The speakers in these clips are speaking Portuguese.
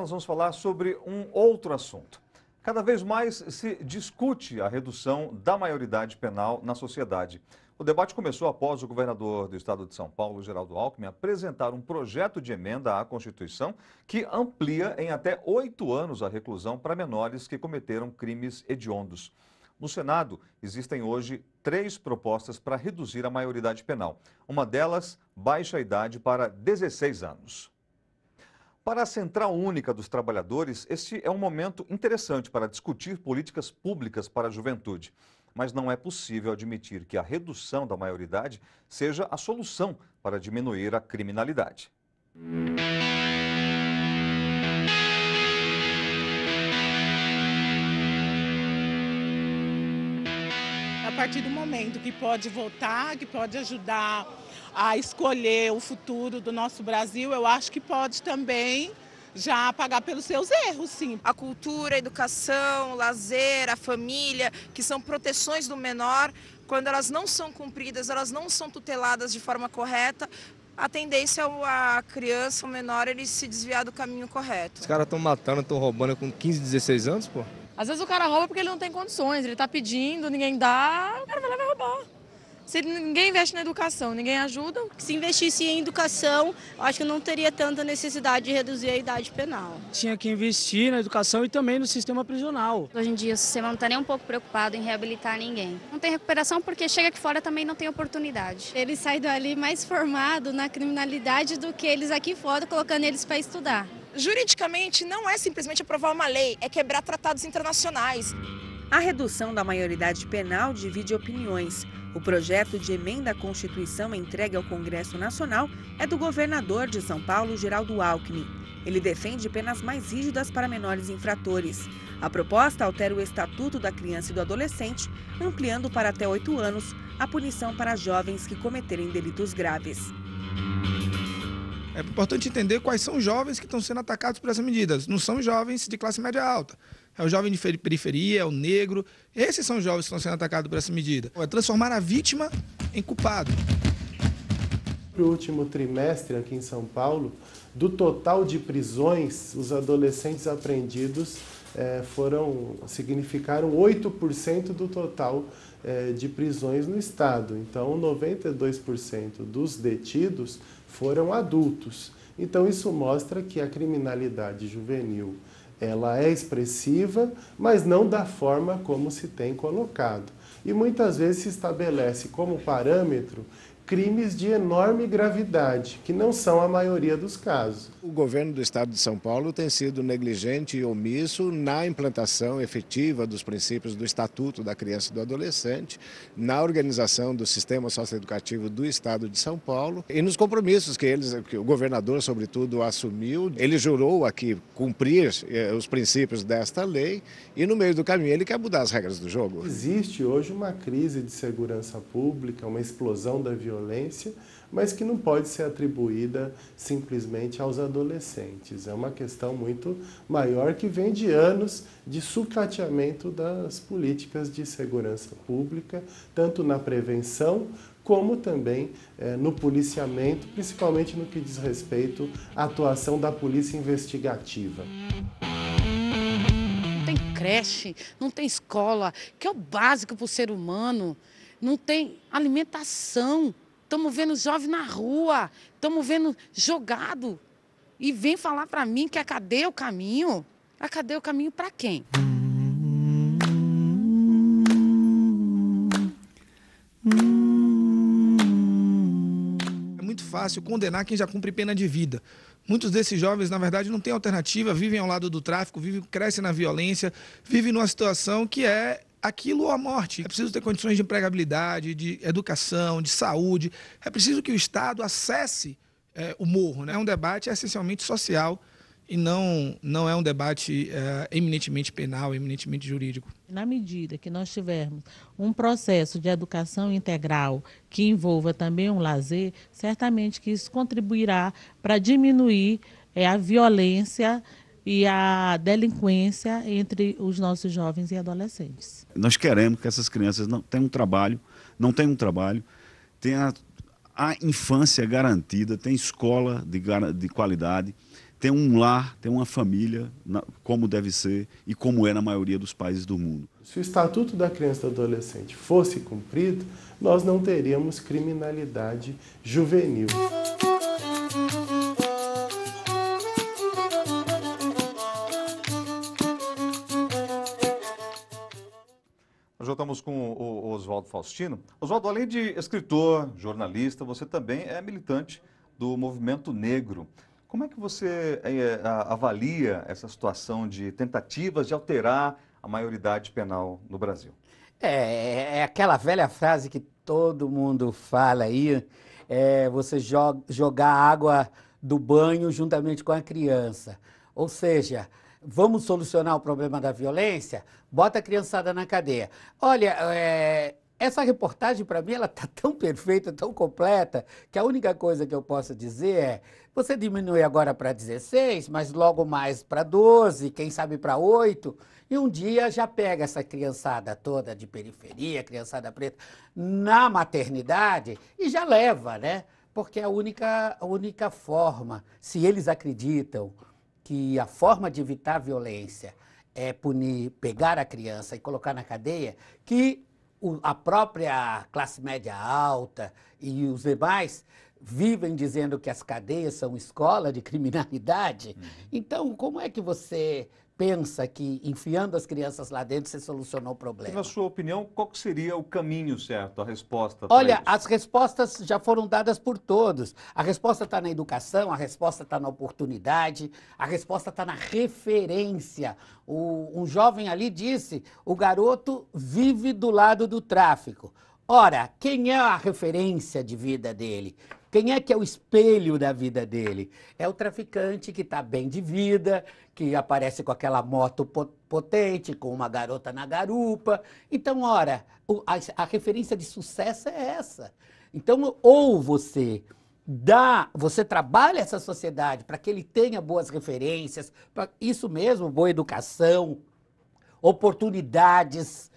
Nós vamos falar sobre um outro assunto. Cada vez mais se discute a redução da maioridade penal na sociedade. O debate começou após o governador do estado de São Paulo, Geraldo Alckmin, apresentar um projeto de emenda à Constituição que amplia em até oito anos a reclusão para menores que cometeram crimes hediondos. No Senado, existem hoje três propostas para reduzir a maioridade penal. Uma delas, baixa a idade para 16 anos. Para a Central Única dos Trabalhadores, este é um momento interessante para discutir políticas públicas para a juventude mas não é possível admitir que a redução da maioridade seja a solução para diminuir a criminalidade. A partir do momento que pode votar, que pode ajudar a escolher o futuro do nosso Brasil, eu acho que pode também já pagar pelos seus erros, sim. A cultura, a educação, o lazer, a família, que são proteções do menor, quando elas não são cumpridas, elas não são tuteladas de forma correta, a tendência é a criança, o menor, ele se desviar do caminho correto. Os caras estão matando, estão roubando com 15, 16 anos, pô. Às vezes o cara rouba porque ele não tem condições, ele está pedindo, ninguém dá, o cara vai lá e vai roubar. Se ninguém investe na educação, ninguém ajuda. Se investisse em educação, acho que não teria tanta necessidade de reduzir a idade penal. Tinha que investir na educação e também no sistema prisional. Hoje em dia o sistema não está nem um pouco preocupado em reabilitar ninguém. Não tem recuperação porque chega aqui fora também não tem oportunidade. Eles saem dali mais formados na criminalidade do que eles aqui fora, colocando eles para estudar. Juridicamente, não é simplesmente aprovar uma lei, é quebrar tratados internacionais. A redução da maioridade penal divide opiniões. O projeto de emenda à Constituição entregue ao Congresso Nacional é do governador de São Paulo, Geraldo Alckmin. Ele defende penas mais rígidas para menores infratores. A proposta altera o Estatuto da Criança e do Adolescente, ampliando para até oito anos a punição para jovens que cometerem delitos graves. É importante entender quais são os jovens que estão sendo atacados por essas medidas. Não são jovens de classe média alta é o jovem de periferia, é o negro. Esses são os jovens que estão sendo atacados por essa medida. É transformar a vítima em culpado. No último trimestre aqui em São Paulo, do total de prisões, os adolescentes apreendidos é, foram significaram 8% do total é, de prisões no estado. Então, 92% dos detidos foram adultos. Então, isso mostra que a criminalidade juvenil ela é expressiva, mas não da forma como se tem colocado. E muitas vezes se estabelece como parâmetro crimes de enorme gravidade, que não são a maioria dos casos. O governo do estado de São Paulo tem sido negligente e omisso na implantação efetiva dos princípios do Estatuto da Criança e do Adolescente, na organização do sistema socioeducativo do estado de São Paulo e nos compromissos que, eles, que o governador, sobretudo, assumiu. Ele jurou aqui cumprir eh, os princípios desta lei e, no meio do caminho, ele quer mudar as regras do jogo. Existe hoje uma crise de segurança pública, uma explosão da violência violência, mas que não pode ser atribuída simplesmente aos adolescentes. É uma questão muito maior que vem de anos de sucateamento das políticas de segurança pública, tanto na prevenção como também é, no policiamento, principalmente no que diz respeito à atuação da polícia investigativa. Não tem creche, não tem escola, que é o básico para o ser humano, não tem alimentação. Estamos vendo jovem na rua, estamos vendo jogado. E vem falar para mim que a é o caminho. A é o caminho para quem? É muito fácil condenar quem já cumpre pena de vida. Muitos desses jovens, na verdade, não têm alternativa, vivem ao lado do tráfico, vivem, crescem na violência, vivem numa situação que é aquilo ou a morte. É preciso ter condições de empregabilidade, de educação, de saúde. É preciso que o Estado acesse é, o morro. Né? É um debate essencialmente social e não, não é um debate é, eminentemente penal, eminentemente jurídico. Na medida que nós tivermos um processo de educação integral que envolva também um lazer, certamente que isso contribuirá para diminuir é, a violência e a delinquência entre os nossos jovens e adolescentes. Nós queremos que essas crianças não tenham um trabalho, não tenham um trabalho, tenham a infância garantida, tenham escola de, de qualidade, ter um lar, ter uma família, na, como deve ser e como é na maioria dos países do mundo. Se o Estatuto da Criança e do Adolescente fosse cumprido, nós não teríamos criminalidade juvenil. Estamos com o Oswaldo Faustino. Oswaldo, além de escritor, jornalista, você também é militante do movimento negro. Como é que você é, avalia essa situação de tentativas de alterar a maioridade penal no Brasil? É, é aquela velha frase que todo mundo fala aí, é você joga, jogar água do banho juntamente com a criança. Ou seja, vamos solucionar o problema da violência? Bota a criançada na cadeia. Olha, é, essa reportagem, para mim, ela está tão perfeita, tão completa, que a única coisa que eu posso dizer é: você diminui agora para 16, mas logo mais para 12, quem sabe para 8, e um dia já pega essa criançada toda de periferia, criançada preta, na maternidade e já leva, né? Porque é a única, a única forma, se eles acreditam que a forma de evitar a violência é punir, pegar a criança e colocar na cadeia, que o, a própria classe média alta e os demais vivem dizendo que as cadeias são escola de criminalidade. Uhum. Então, como é que você pensa que enfiando as crianças lá dentro você solucionou o problema. E na sua opinião, qual seria o caminho certo, a resposta? Olha, as respostas já foram dadas por todos. A resposta está na educação, a resposta está na oportunidade, a resposta está na referência. O, um jovem ali disse: o garoto vive do lado do tráfico. Ora, quem é a referência de vida dele? Quem é que é o espelho da vida dele? É o traficante que está bem de vida, que aparece com aquela moto potente, com uma garota na garupa. Então, ora, a, referência de sucesso é essa. Então, ou você dá, você trabalha essa sociedade para que ele tenha boas referências, isso mesmo, boa educação, oportunidades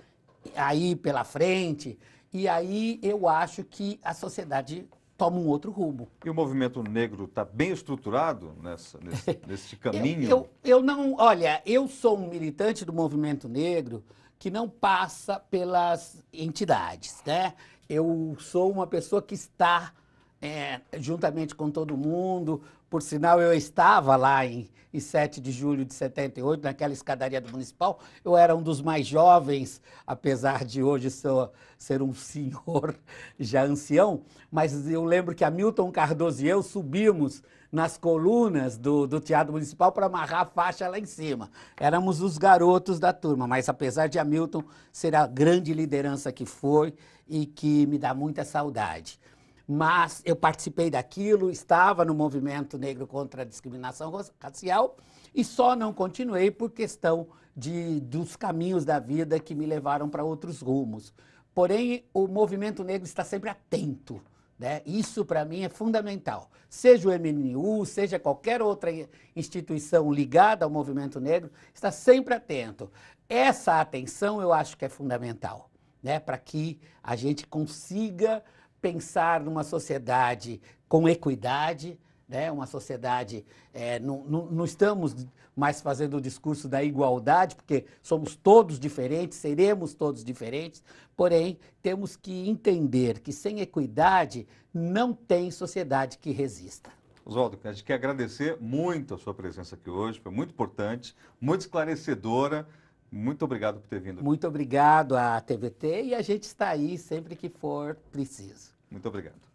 aí pela frente. E aí eu acho que a sociedade toma um outro rumo. E o movimento negro está bem estruturado nessa, nesse, nesse caminho? eu, eu, eu, não, olha, eu sou um militante do movimento negro que não passa pelas entidades, né? Eu sou uma pessoa que está é, juntamente com todo mundo. Por sinal, eu estava lá em, em 7 de julho de 78, naquela escadaria do Municipal. Eu era um dos mais jovens, apesar de hoje sou, ser um senhor já ancião. Mas eu lembro que a Milton Cardoso e eu subimos nas colunas do, do Teatro Municipal para amarrar a faixa lá em cima. Éramos os garotos da turma, mas apesar de Hamilton ser a grande liderança que foi e que me dá muita saudade mas eu participei daquilo, estava no movimento negro contra a discriminação racial e só não continuei por questão de, dos caminhos da vida que me levaram para outros rumos. Porém, o movimento negro está sempre atento. Né? Isso, para mim, é fundamental. Seja o MNU, seja qualquer outra instituição ligada ao movimento negro, está sempre atento. Essa atenção eu acho que é fundamental, né? para que a gente consiga pensar numa sociedade com equidade, né? uma sociedade, é, não, não, não, estamos mais fazendo o discurso da igualdade, porque somos todos diferentes, seremos todos diferentes, porém, temos que entender que sem equidade não tem sociedade que resista. Oswaldo, a gente quer agradecer muito a sua presença aqui hoje, foi muito importante, muito esclarecedora. Muito obrigado por ter vindo. Muito obrigado à TVT e a gente está aí sempre que for preciso. Muito obrigado.